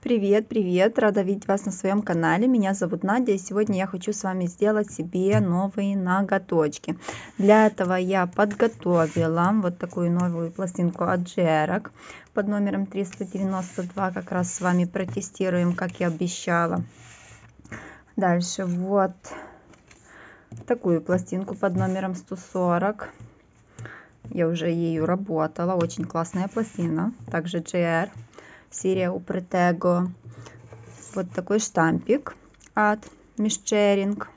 Привет, привет! Рада видеть вас на своем канале. Меня зовут Надя, и сегодня я хочу с вами сделать себе новые ноготочки. Для этого я подготовила вот такую новую пластинку от Джерок под номером 392. Как раз с вами протестируем, как я обещала. Дальше вот такую пластинку под номером 140. Я уже ею работала. Очень классная пластина. Также GR серия у Protego. Вот такой штампик от Мишчеринг.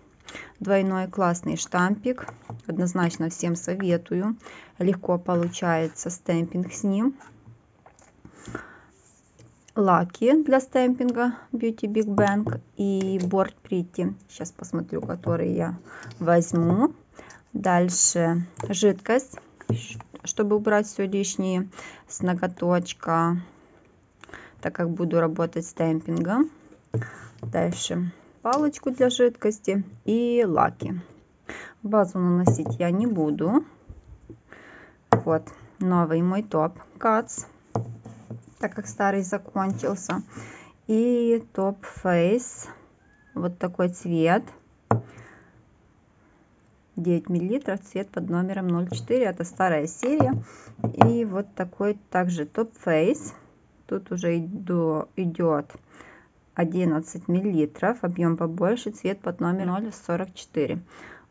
Двойной классный штампик. Однозначно всем советую. Легко получается стемпинг с ним. Лаки для стемпинга Beauty Big Bang и Board Pretty. Сейчас посмотрю, который я возьму. Дальше жидкость, чтобы убрать все лишнее с ноготочка так как буду работать с темпингом. Дальше палочку для жидкости и лаки. Базу наносить я не буду. Вот новый мой топ Cats, так как старый закончился. И топ Face, вот такой цвет. 9 миллилитров, цвет под номером 04, это старая серия. И вот такой также топ Face Тут уже идет 11 миллилитров, объем побольше, цвет под номер 044.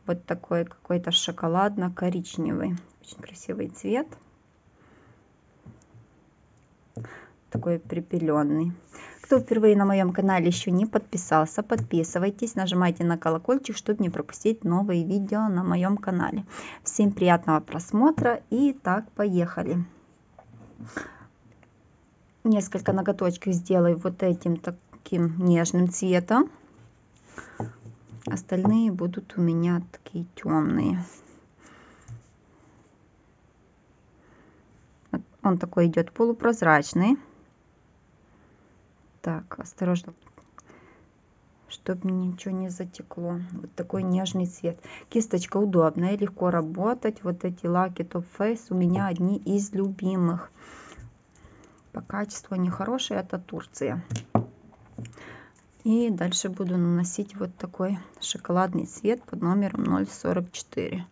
Вот такой какой-то шоколадно-коричневый. Очень красивый цвет. Такой припеленный. Кто впервые на моем канале еще не подписался, подписывайтесь, нажимайте на колокольчик, чтобы не пропустить новые видео на моем канале. Всем приятного просмотра и так поехали несколько ноготочков сделаю вот этим таким нежным цветом. Остальные будут у меня такие темные. Он такой идет полупрозрачный. Так, осторожно, чтобы ничего не затекло. Вот такой нежный цвет. Кисточка удобная, легко работать. Вот эти лаки Top Face у меня одни из любимых по качеству они хорошие, это Турция. И дальше буду наносить вот такой шоколадный цвет под номером 044.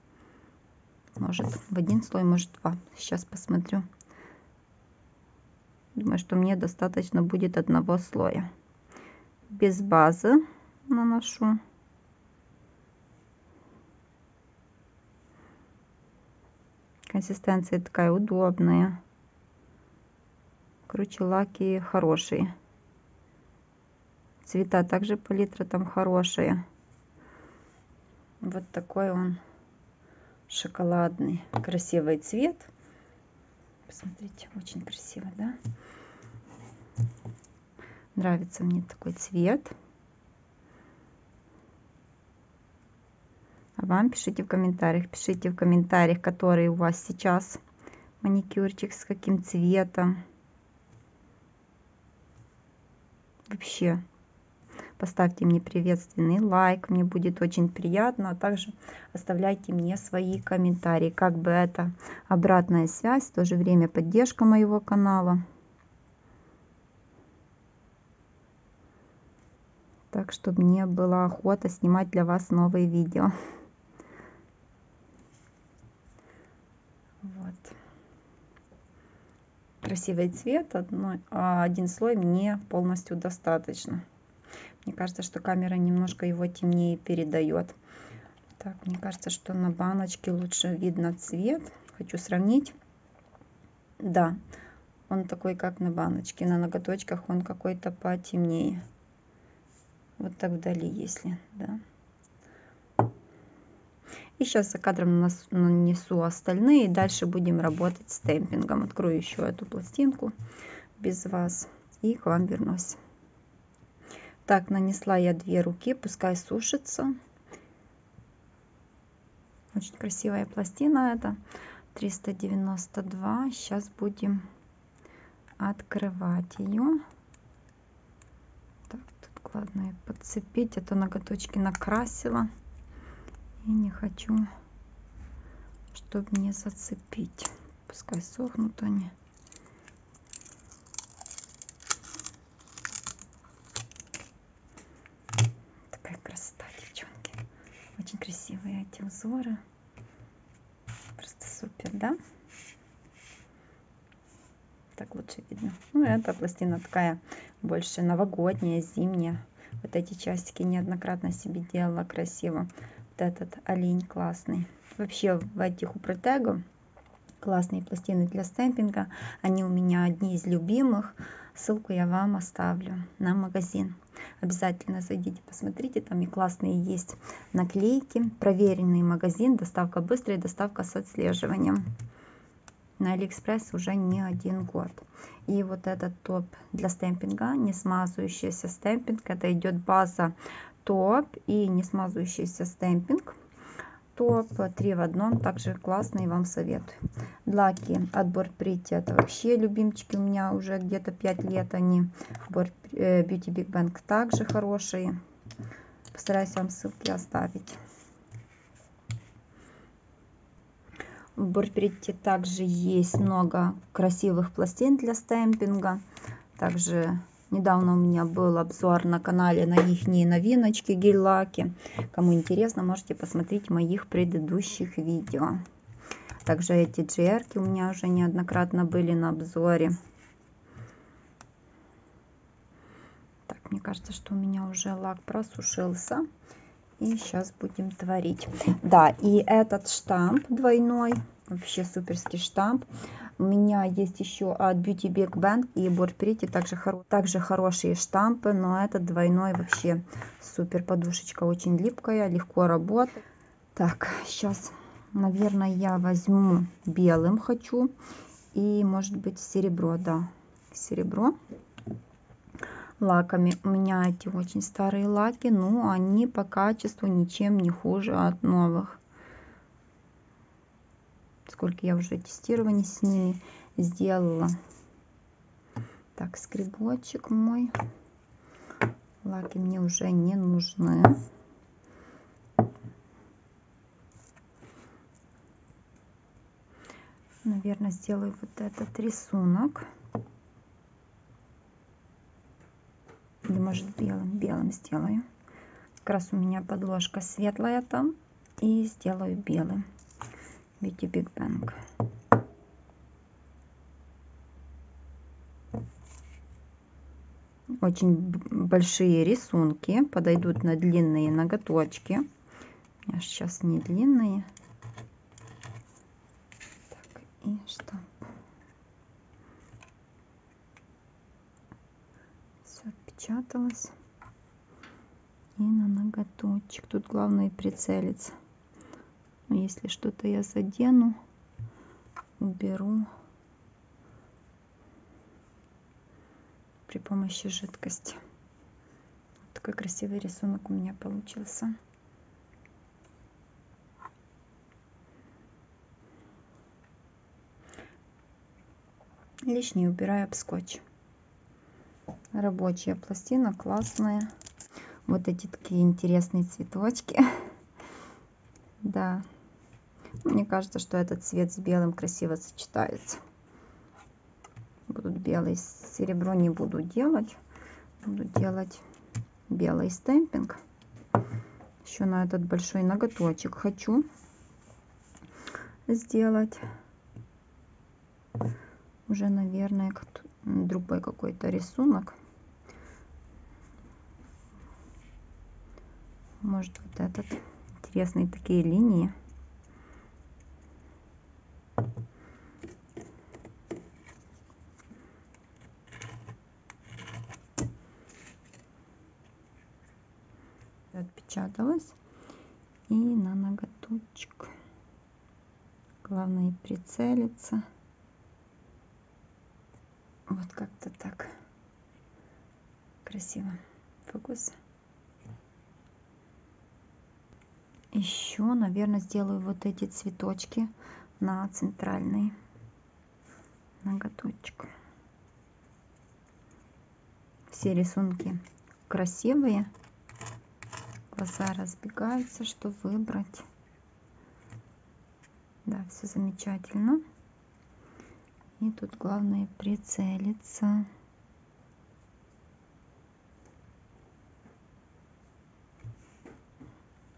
Может в один слой, может два. Сейчас посмотрю. Думаю, что мне достаточно будет одного слоя. Без базы наношу. Консистенция такая удобная. Короче, лаки хорошие. Цвета также палитра там хорошая. Вот такой он шоколадный, красивый цвет. Посмотрите, очень красиво, да? Нравится мне такой цвет. А вам пишите в комментариях, пишите в комментариях, который у вас сейчас маникюрчик, с каким цветом. вообще поставьте мне приветственный лайк, мне будет очень приятно, а также оставляйте мне свои комментарии, как бы это обратная связь, в то же время поддержка моего канала. Так, чтобы мне была охота снимать для вас новые видео. Вот красивый цвет, одно, а один слой мне полностью достаточно. Мне кажется, что камера немножко его темнее передает. Так, мне кажется, что на баночке лучше видно цвет. Хочу сравнить. Да, он такой, как на баночке. На ноготочках он какой-то потемнее. Вот так вдали, если, да. И сейчас за кадром нанесу остальные. И дальше будем работать с темпингом. Открою еще эту пластинку без вас. И к вам вернусь. Так, нанесла я две руки. Пускай сушится. Очень красивая пластина это. 392. Сейчас будем открывать ее. Так, тут главное подцепить. Это ноготочки накрасила и не хочу чтобы не зацепить Пускай сохнут они. Такая красота, девчонки. Очень красивые эти узоры. Просто супер, да? Так лучше видно. Ну, эта пластина такая больше новогодняя, зимняя. Вот эти часики неоднократно себе делала красиво. Вот этот олень классный. Вообще в этих у классные пластины для стемпинга. Они у меня одни из любимых. Ссылку я вам оставлю на магазин. Обязательно зайдите, посмотрите. Там и классные есть наклейки. Проверенный магазин. Доставка быстрая, доставка с отслеживанием. На Алиэкспресс уже не один год. И вот этот топ для стемпинга, не смазывающийся стемпинг. Это идет база топ и не смазывающийся стемпинг топ 3 в одном также классный вам советую лаки от Born Pretty это вообще любимчики у меня уже где-то 5 лет они э, Beauty Big Bang также хорошие постараюсь вам ссылки оставить. В Борприти также есть много красивых пластин для стемпинга также Недавно у меня был обзор на канале на их новиночки гель-лаки. Кому интересно, можете посмотреть моих предыдущих видео. Также эти джерки у меня уже неоднократно были на обзоре. Так, мне кажется, что у меня уже лак просушился. И сейчас будем творить. Да, и этот штамп двойной, вообще суперский штамп. У меня есть еще от Beauty Big Bang и Board Pretty также, хоро также хорошие штампы, но этот двойной вообще супер подушечка, очень липкая, легко работает. Так, сейчас, наверное, я возьму белым хочу и может быть серебро, да, серебро лаками. У меня эти очень старые лаки, но они по качеству ничем не хуже от новых сколько я уже тестирований с ними сделала. Так, скребочек мой. Лаки мне уже не нужны. Наверное, сделаю вот этот рисунок. Или может белым, белым сделаю. Как раз у меня подложка светлая там. И сделаю белым. Beauty Big Bang. Очень большие рисунки подойдут на длинные ноготочки. У меня сейчас не длинные. Так, и штамп. Все отпечаталось. И на ноготочек. Тут главное прицелиться. Но если что-то я задену, уберу при помощи жидкости. Вот такой красивый рисунок у меня получился. Лишнее убираю об скотч. Рабочая пластина, классная. Вот эти такие интересные цветочки. Да, мне кажется, что этот цвет с белым красиво сочетается. Будут белый, серебро не буду делать. Буду делать белый стемпинг. Еще на этот большой ноготочек хочу сделать. Уже, наверное, другой какой-то рисунок. Может, вот этот. Интересные такие линии. Отпечаталась. И на ноготочек. Главное прицелиться. Вот как-то так. Красиво. Фокус. Еще наверное сделаю вот эти цветочки на центральный ноготочек. Все рисунки красивые глаза разбегаются, что выбрать. Да, все замечательно. И тут главное прицелиться.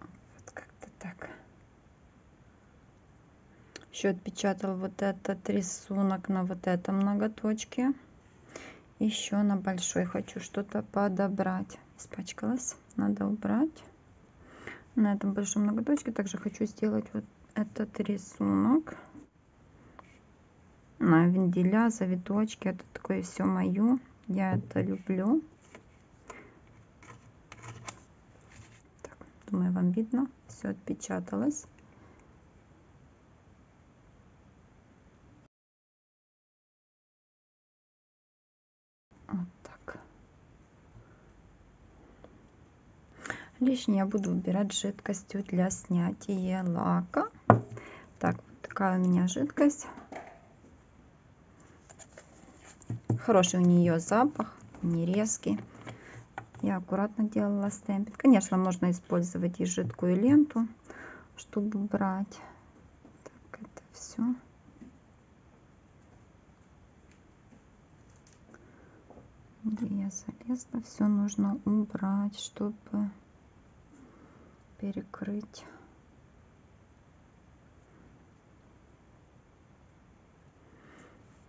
Вот как-то так. Еще отпечатал вот этот рисунок на вот этом ноготочке. Еще на большой хочу что-то подобрать. Испачкалась. Надо убрать. На этом большом ноготочке также хочу сделать вот этот рисунок на венделя, завиточки. Это такое все мое. Я это люблю. Так, думаю, вам видно. Все отпечаталось. Лишнее я буду убирать жидкостью для снятия лака. Так, вот такая у меня жидкость. Хороший у нее запах, не резкий. Я аккуратно делала стемпинг. Конечно, можно использовать и жидкую ленту, чтобы брать. Так, это все. Где я залезла, все нужно убрать, чтобы перекрыть.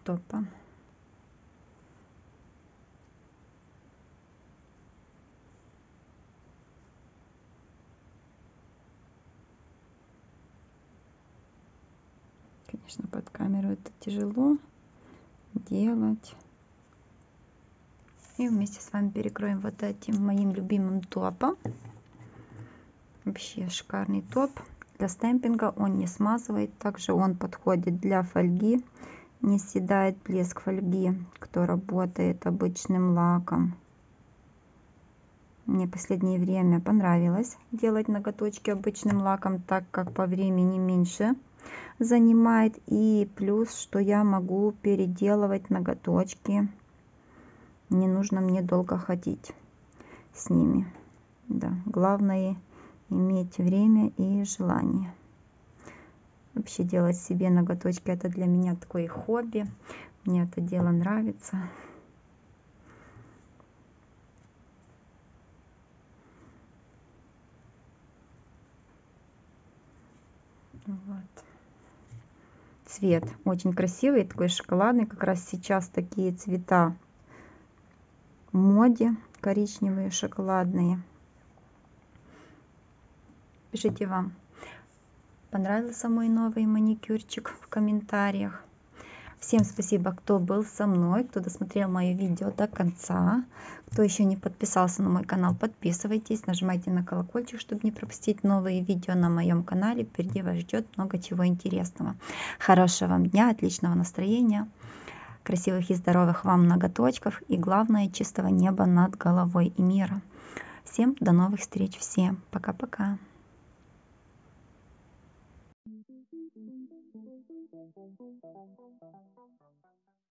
топа. Конечно, под камеру это тяжело делать. И вместе с вами перекроем вот этим моим любимым топом. Вообще шикарный топ. Для стемпинга он не смазывает. Также он подходит для фольги. Не съедает блеск фольги, кто работает обычным лаком. Мне последнее время понравилось делать ноготочки обычным лаком, так как по времени меньше занимает. И плюс, что я могу переделывать ноготочки. Не нужно мне долго ходить с ними. Да, главное иметь время и желание. Вообще делать себе ноготочки это для меня такое хобби. Мне это дело нравится. Вот цвет очень красивый, такой шоколадный. Как раз сейчас такие цвета в моде, коричневые, шоколадные. Пишите вам, понравился мой новый маникюрчик в комментариях. Всем спасибо, кто был со мной, кто досмотрел мое видео до конца. Кто еще не подписался на мой канал, подписывайтесь, нажимайте на колокольчик, чтобы не пропустить новые видео на моем канале. Впереди вас ждет много чего интересного. Хорошего вам дня, отличного настроения, красивых и здоровых вам ноготочков и главное чистого неба над головой и мира. Всем до новых встреч, всем пока-пока.